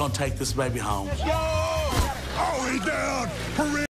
gonna take this baby home. Oh, he's down!